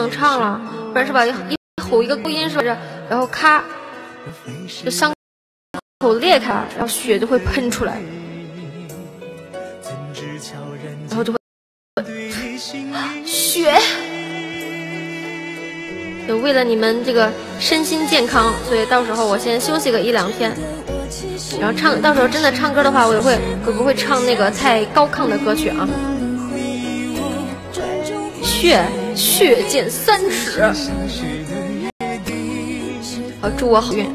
能唱了，不然是吧？一吼一个高音是不是？然后咔，就伤口裂开了，然后血就会喷出来，然后就会血。就为了你们这个身心健康，所以到时候我先休息个一两天，然后唱，到时候真的唱歌的话，我也会会不会唱那个太高亢的歌曲啊？血血溅三尺，好，祝我好运。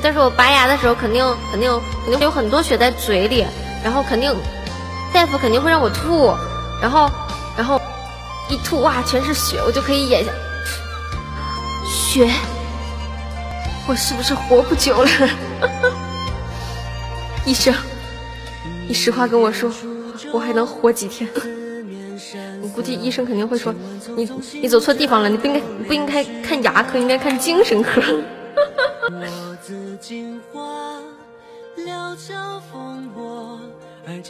但是我拔牙的时候，肯定肯定肯定有很多血在嘴里，然后肯定大夫肯定会让我吐，然后然后一吐哇，全是血，我就可以演下血，我是不是活不久了？医生，你实话跟我说，我还能活几天？我估计医生肯定会说，你你走错地方了，你不应该不应该看牙科，应该看精神科。为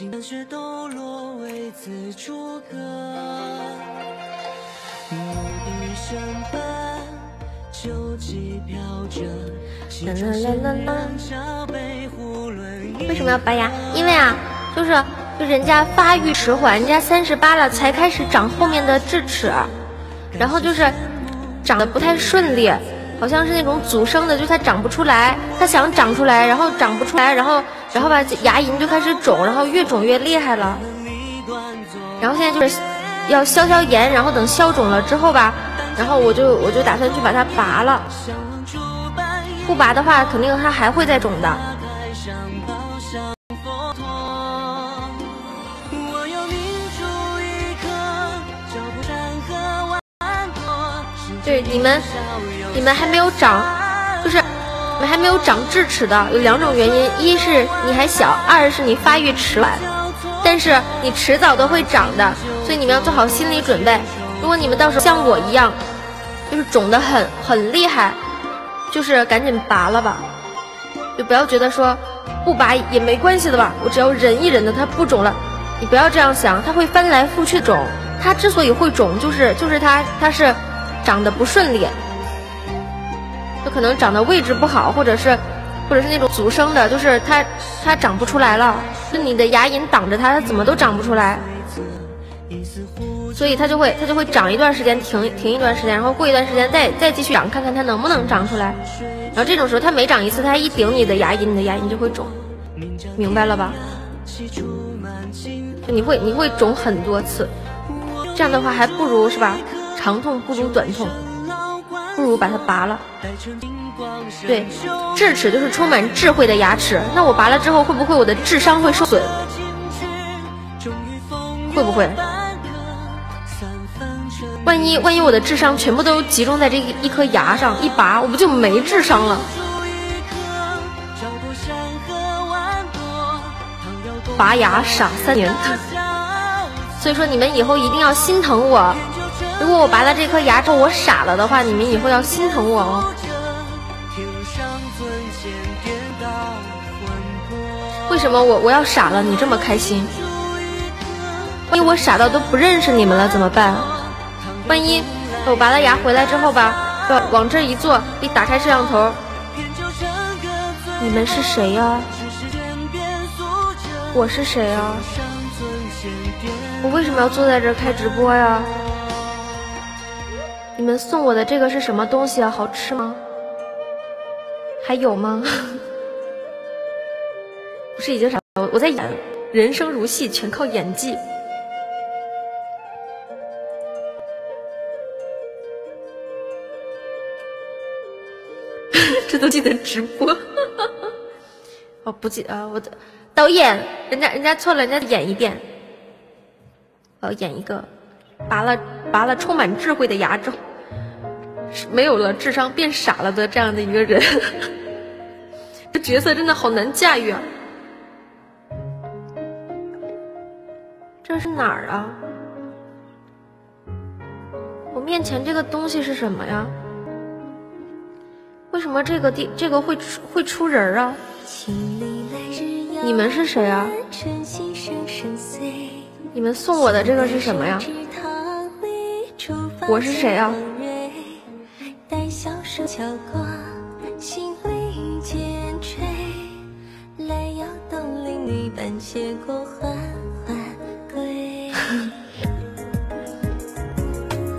什么要拔牙？因为啊，就是就人家发育迟缓，人家三十八了才开始长后面的智齿，然后就是长得不太顺利。好像是那种阻生的，就它长不出来，它想长出来，然后长不出来，然后然后吧，牙龈就开始肿，然后越肿越厉害了。然后现在就是要消消炎，然后等消肿了之后吧，然后我就我就打算去把它拔了。不拔的话，肯定它还会再肿的。对你们。你们还没有长，就是你你们还没有长智齿的，有两种原因：一是你还小，二是你发育迟缓。但是你迟早都会长的，所以你们要做好心理准备。如果你们到时候像我一样，就是肿的很很厉害，就是赶紧拔了吧，就不要觉得说不拔也没关系的吧，我只要忍一忍的，它不肿了。你不要这样想，它会翻来覆去肿。它之所以会肿，就是就是它它是长得不顺利。可能长的位置不好，或者是，或者是那种阻生的，就是它它长不出来了，就你的牙龈挡着它，它怎么都长不出来，所以它就会它就会长一段时间，停停一段时间，然后过一段时间再再继续长，看看它能不能长出来。然后这种时候它每长一次，它一顶你的牙龈，你的牙龈就会肿，明白了吧？就你会你会肿很多次，这样的话还不如是吧？长痛不如短痛。不如把它拔了。对，智齿就是充满智慧的牙齿。那我拔了之后，会不会我的智商会受损？会不会？万一万一我的智商全部都集中在这一颗牙上，一拔我不就没智商了？拔牙傻三年。所以说你们以后一定要心疼我。如果我拔了这颗牙之后我傻了的话，你们以后要心疼我哦。为什么我我要傻了，你这么开心？万一我傻到都不认识你们了怎么办？万一我拔了牙回来之后吧，往这一坐，一打开摄像头，你们是谁呀？我是谁呀？我为什么要坐在这开直播呀？你们送我的这个是什么东西啊？好吃吗？还有吗？不是已经傻了？我在演，人生如戏，全靠演技。这都记得直播？哦，不记啊！我的导演，人家人家错了，人家演一遍。我要演一个。拔了拔了充满智慧的牙之后，没有了智商变傻了的这样的一个人，这角色真的好难驾驭啊！这是哪儿啊？我面前这个东西是什么呀？为什么这个地这个会出会出人啊？你们是谁啊？你们送我的这个是什么呀？我是谁啊？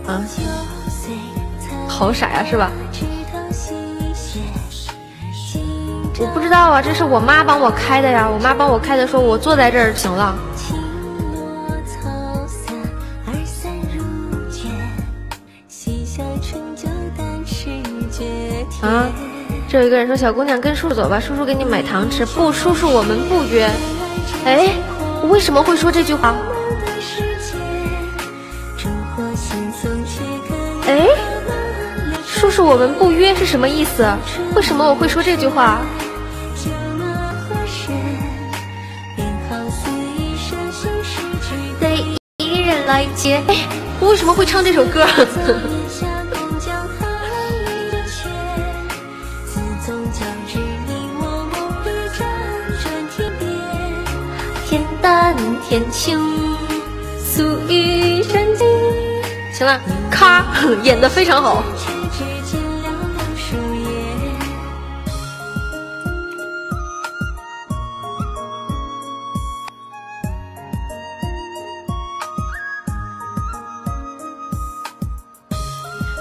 啊，好傻呀，是吧？我不知道啊，这是我妈帮我开的呀。我妈帮我开的，说我坐在这儿行了。啊，这有一个人说：“小姑娘，跟叔叔走吧，叔叔给你买糖吃。”不，叔叔，我们不约。哎，我为什么会说这句话？哎，叔叔，我们不约是什么意思？为什么我会说这句话？得一人来接。哎，我为什么会唱这首歌？天青，素玉山尽。行了。咔，演的非常好。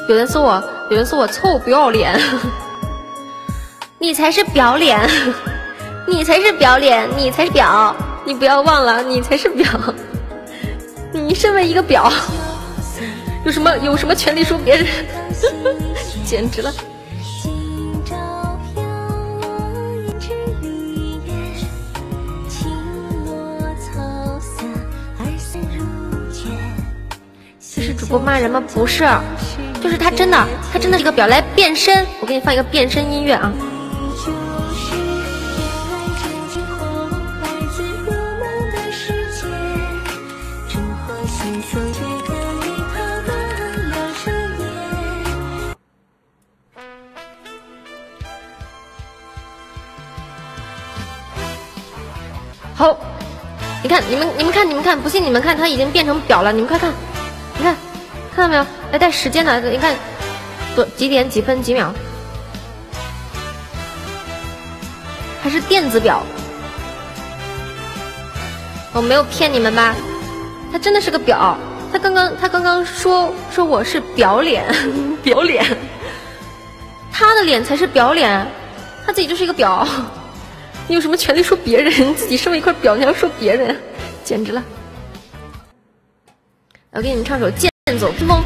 有人说我，有人说我臭不要脸，你才是表脸，你才是表脸，你才是表，你不要忘了，你才是表，你身为一个表。有什么有什么权利说别人？简直了！这是主播骂人吗？不是，就是他真的，他真的是个表来变身。我给你放一个变身音乐啊！好，你看，你们，你们看，你们看，不信你们看，他已经变成表了，你们快看，你看，看到没有？还带时间的，你看，多几点几分几秒，还是电子表，我没有骗你们吧？他真的是个表，他刚刚他刚刚说说我是表脸，表脸，他的脸才是表脸，他自己就是一个表。你有什么权利说别人？你自己身为一块表，你还要说别人，简直了！我给你们唱首《剑走偏锋》。